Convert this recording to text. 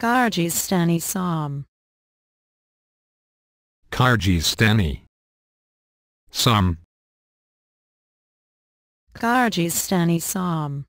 Kyrgyzstani Psalm Kyrgyzstani Psalm Kyrgyzstani Psalm